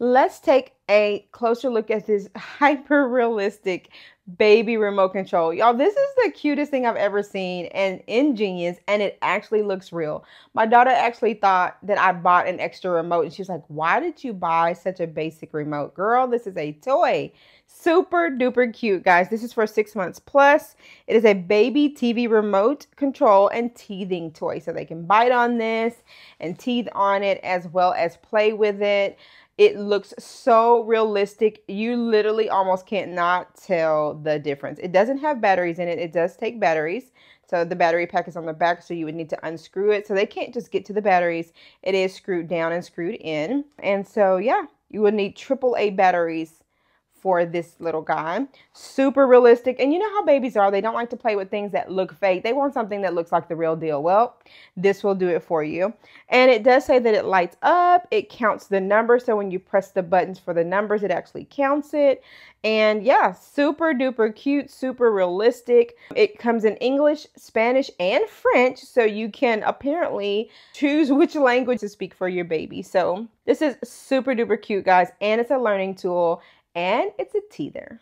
let's take a closer look at this hyper realistic baby remote control. Y'all, this is the cutest thing I've ever seen and ingenious, and it actually looks real. My daughter actually thought that I bought an extra remote, and she's like, Why did you buy such a basic remote? Girl, this is a toy. Super duper cute, guys. This is for six months plus. It is a baby TV remote control and teething toy. So they can bite on this and teeth on it as well as play with it. It looks so realistic. You literally almost can't not tell the difference. It doesn't have batteries in it. It does take batteries. So the battery pack is on the back, so you would need to unscrew it. So they can't just get to the batteries. It is screwed down and screwed in. And so, yeah, you would need AAA batteries for this little guy. Super realistic. And you know how babies are. They don't like to play with things that look fake. They want something that looks like the real deal. Well, this will do it for you. And it does say that it lights up. It counts the numbers. So when you press the buttons for the numbers, it actually counts it. And yeah, super duper cute, super realistic. It comes in English, Spanish, and French. So you can apparently choose which language to speak for your baby. So this is super duper cute, guys. And it's a learning tool and it's a teether.